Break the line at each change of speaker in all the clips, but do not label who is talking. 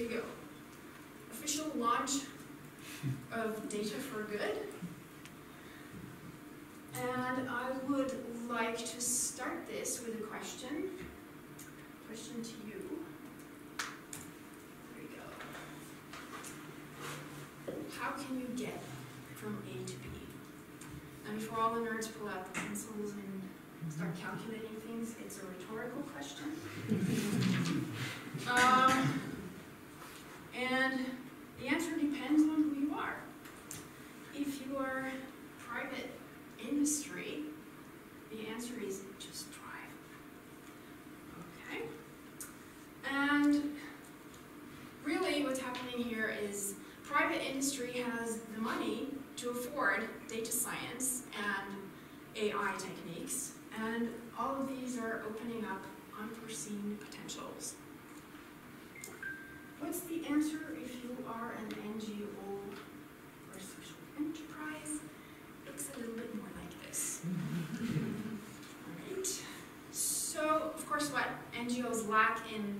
here you go. Official launch of Data for Good. And I would like to start this with a question. Question to you. There you go. How can you get from A to B? And before all the nerds pull out the pencils and start calculating things, it's a rhetorical question. um, and the answer depends on who you are. If you are private industry, the answer is just drive. Okay? And really what's happening here is private industry has the money to afford data science and AI techniques, and all of these are opening up unforeseen potentials. What's the answer if you are an NGO or social enterprise? Looks a little bit more like this. Alright. So, of course, what NGOs lack in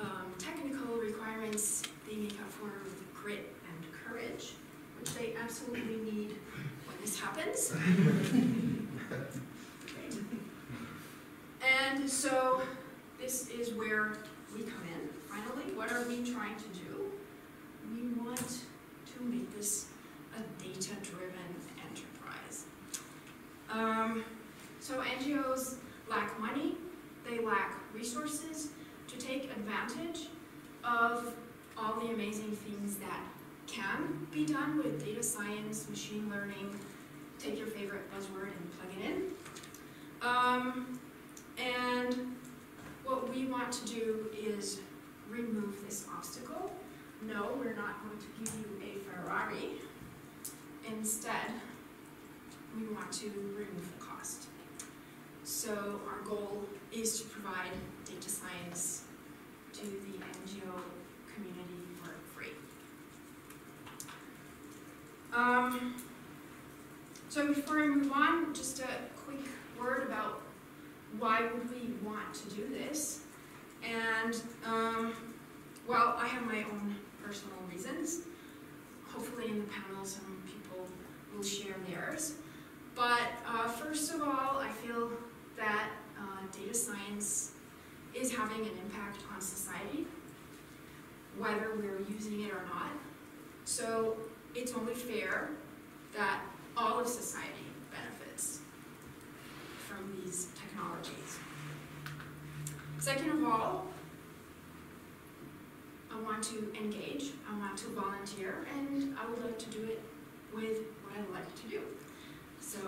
um, technical requirements, they make up for with grit and courage, which they absolutely need when this happens. And so, this is where we come in. Finally, what are we trying to do? We want to make this a data-driven enterprise. Um, so NGOs lack money, they lack resources to take advantage of all the amazing things that can be done with data science, machine learning, take your favorite buzzword and plug it in. Um, and what we want to do is remove this obstacle. No, we're not going to give you a Ferrari. Instead, we want to remove the cost. So our goal is to provide data science to the NGO community for free. Um, so before I move on, just a quick word about why would we want to do this. And, um, well, I have my own personal reasons. Hopefully in the panel some people will share theirs. But uh, first of all, I feel that uh, data science is having an impact on society, whether we're using it or not. So it's only fair that all of society benefits from these technologies. Second of all, I want to engage, I want to volunteer, and I would like to do it with what I like to do. So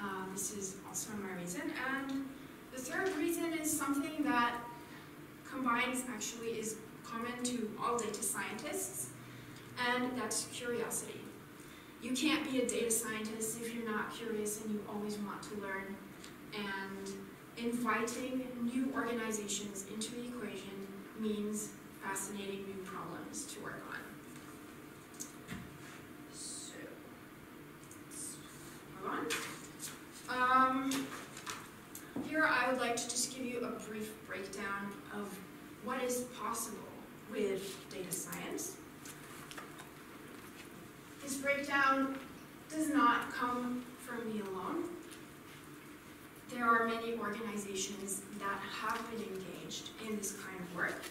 uh, this is also my reason. And the third reason is something that combines, actually is common to all data scientists, and that's curiosity. You can't be a data scientist if you're not curious and you always want to learn. And inviting new organizations into the equation means fascinating new problems to work on. So, move on. Um, here I would like to just give you a brief breakdown of what is possible with data science. This breakdown does not come from me alone. There are many organizations that have been engaged in this kind of work.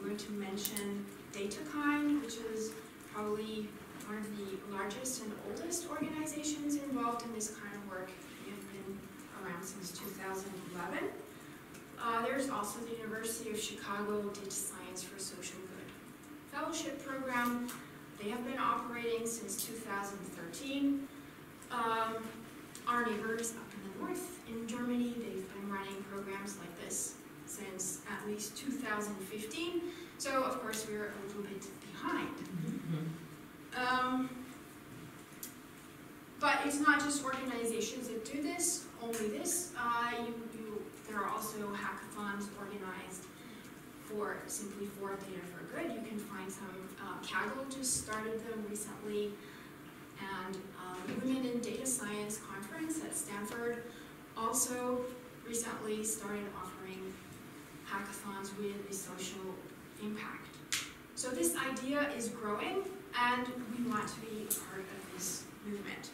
I'm going to mention DataKind, which is probably one of the largest and oldest organizations involved in this kind of work. They have been around since 2011. Uh, there's also the University of Chicago Data Science for Social Good Fellowship Program. They have been operating since 2013. Um, our neighbors up in the north in Germany, they've been running programs like this since at least 2015. So of course we're a little bit behind. Um, but it's not just organizations that do this, only this. Uh, you, you, there are also hackathons organized for simply for Data for Good. You can find some, uh, Kaggle just started them recently, and um, Women in Data Science Conference at Stanford also recently started offering hackathons with a social impact. So this idea is growing, and we want to be part of this movement.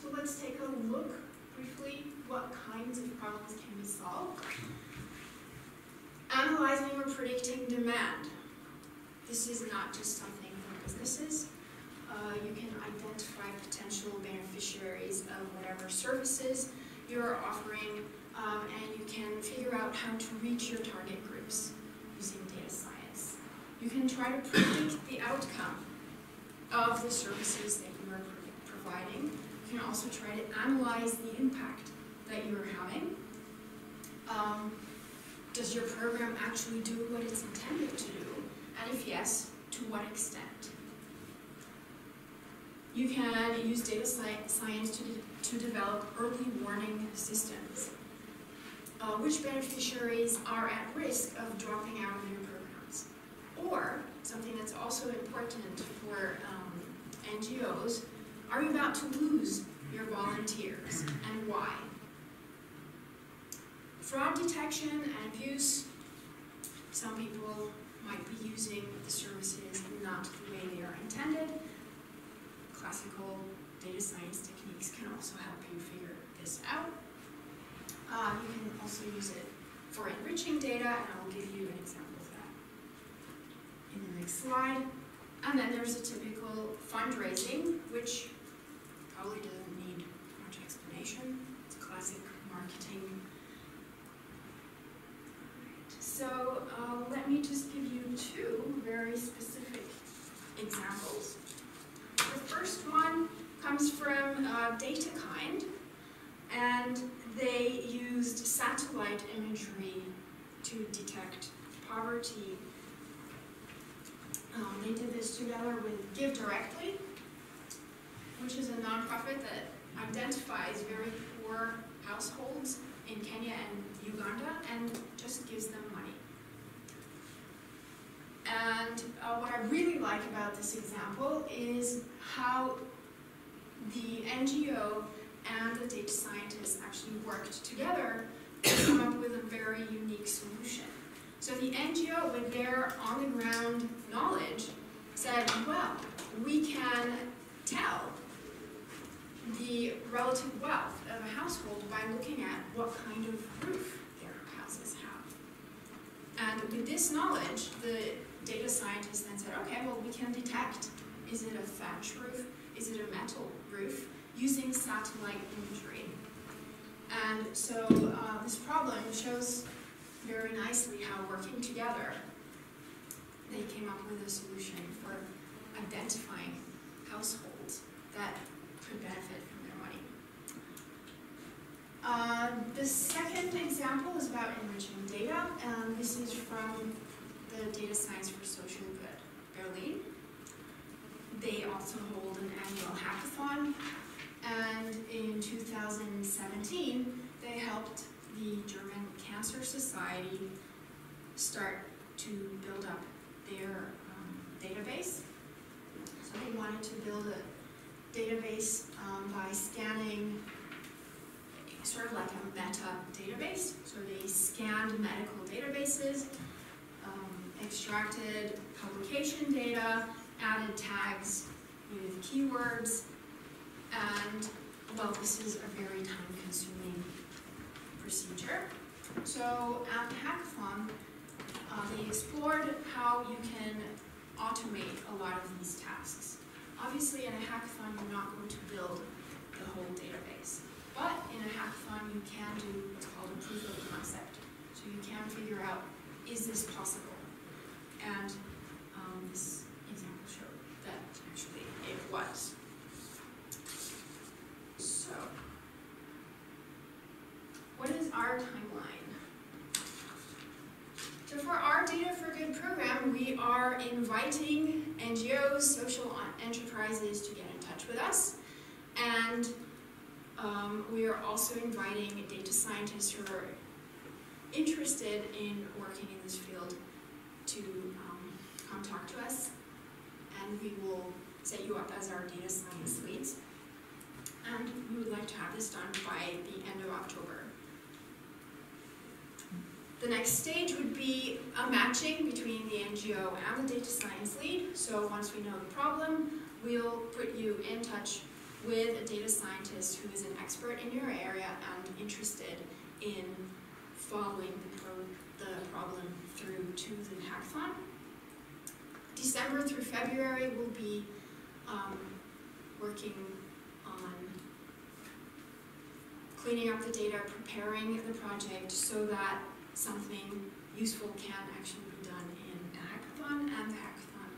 So let's take a look briefly what kinds of problems can be solved. Analyzing or predicting demand. This is not just something for businesses. Uh, you can identify potential beneficiaries of whatever services you're offering, um, and you can figure out how to reach your target groups using data science. You can try to predict the outcome of the services that you are providing. You can also try to analyze the impact that you're having. Um, does your program actually do what it's intended to do? And if yes, to what extent? You can use data science to, de- to develop early warning systems. Uh, which beneficiaries are at risk of dropping out of your programs? Or, something that's also important for um, NGOs, are you about to lose your volunteers and why? Fraud detection and abuse, some people might be using the services not the way they are intended. Classical data science techniques can also help you figure this out. Uh, you can also use it for enriching data, and I will give you an example of that in the next slide. And then there's a typical fundraising, which probably doesn't need much explanation. It's classic marketing. So uh, let me just give you two very specific examples. The first one comes from uh, DataKind, and they used satellite imagery to detect poverty. Um, they did this together with GiveDirectly, which is a nonprofit that identifies very poor households in Kenya and Uganda and just gives them money. And uh, what I really like about this example is how the NGO and the data scientists actually worked together to come up with a very unique solution. So the NGO, with their on-the-ground knowledge, said, well, we can tell the relative wealth of a household by looking at what kind of roof their houses have. And with this knowledge, the data scientists then said, okay, well, we can detect, is it a thatch roof? Is it a metal roof? Using satellite imagery. And so uh, this problem shows very nicely how working together, they came up with a solution for identifying households that could benefit from their money. Uh, the second example is about enriching data, and this is from the Data Science for Social Good, Berlin. They also hold an annual hackathon, and in 2017, they helped the German Cancer Society start to build up their um, database. So they wanted to build a database um, by scanning sort of like a meta database. So they scanned medical databases, um, extracted publication data, added tags with keywords, and well, this is a very time consuming procedure. So at the hackathon, uh, they explored how you can automate a lot of these tasks. Obviously, in a hackathon, you're not going to build the whole database. But in a hackathon, you can do what's called a proof of concept. So you can figure out, is this possible? And um, this example showed that actually it was. So, what is our timeline? So for our Data for Good program, we are inviting NGOs, social enterprises to get in touch with us. And um, we are also inviting data scientists who are interested in working in this field to um, come talk to us. And we will set you up as our data science leads. And we would like to have this done by the end of October. The next stage would be a matching between the NGO and the data science lead. So once we know the problem, we'll put you in touch with a data scientist who is an expert in your area and interested in following the, pro- the problem through to the hackathon. December through February, we'll be um, working on cleaning up the data, preparing the project so that something useful can actually be done in a hackathon. And the hackathon,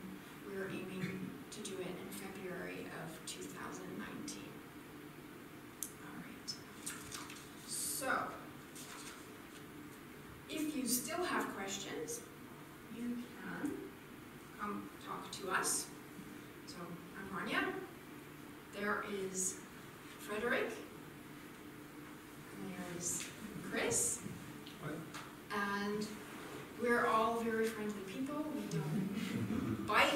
we're aiming to do it in February of 2019. All right. So, if you still have questions, you can come talk to us. So, I'm Rania. There is Frederick. And there is Chris. And we're all very friendly people. We don't bite.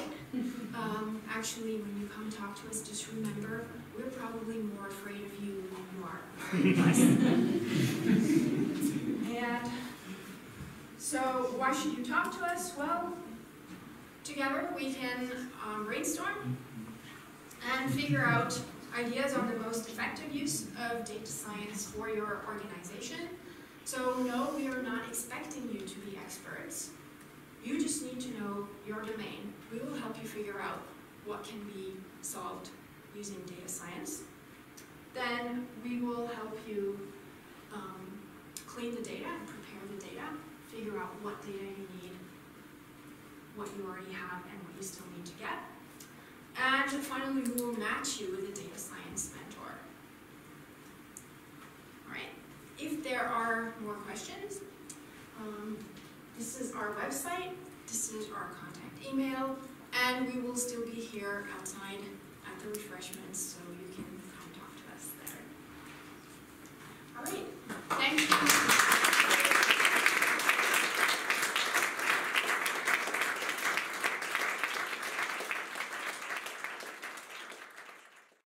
Um, actually, when you come talk to us, just remember we're probably more afraid of you than you are and so, why should you talk to us? Well, together we can um, brainstorm and figure out ideas on the most effective use of data science for your organization. So no, we are not expecting you to be experts. You just need to know your domain. We will help you figure out what can be solved using data science. Then we will help you um, clean the data and prepare the data, figure out what data you need, what you already have, and what you still need to get. And finally, we will match you with a data science mentor. All right. If there are more questions, um, this is our website, this is our contact email, and we will still be here outside the refreshments, so